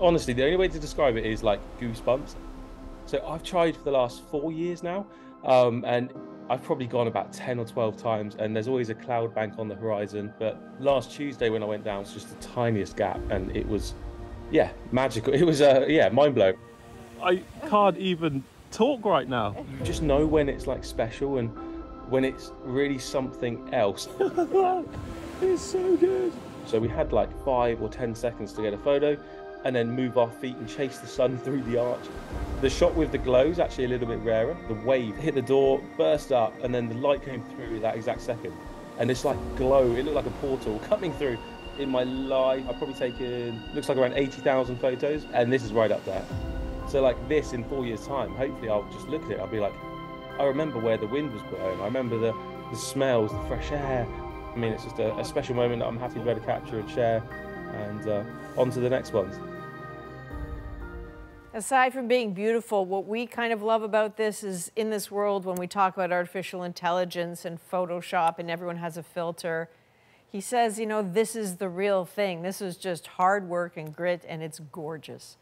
honestly, the only way to describe it is like goosebumps. So I've tried for the last four years now, um, and I've probably gone about 10 or 12 times, and there's always a cloud bank on the horizon. But last Tuesday when I went down, it was just the tiniest gap, and it was, yeah, magical. It was, uh, yeah, mind blowing. I can't even talk right now. You just know when it's like special and when it's really something else. it's so good. So we had like five or 10 seconds to get a photo and then move our feet and chase the sun through the arch. The shot with the glow is actually a little bit rarer. The wave hit the door, burst up, and then the light came through that exact second. And it's like glow, it looked like a portal coming through. In my life, I've probably taken, looks like around 80,000 photos, and this is right up there. So like this in four years time, hopefully I'll just look at it, I'll be like, I remember where the wind was blowing, I remember the, the smells, the fresh air. I mean, it's just a, a special moment that I'm happy to be able to capture and share, and uh, on to the next ones. Aside from being beautiful, what we kind of love about this is in this world when we talk about artificial intelligence and Photoshop and everyone has a filter, he says, you know, this is the real thing. This is just hard work and grit and it's gorgeous.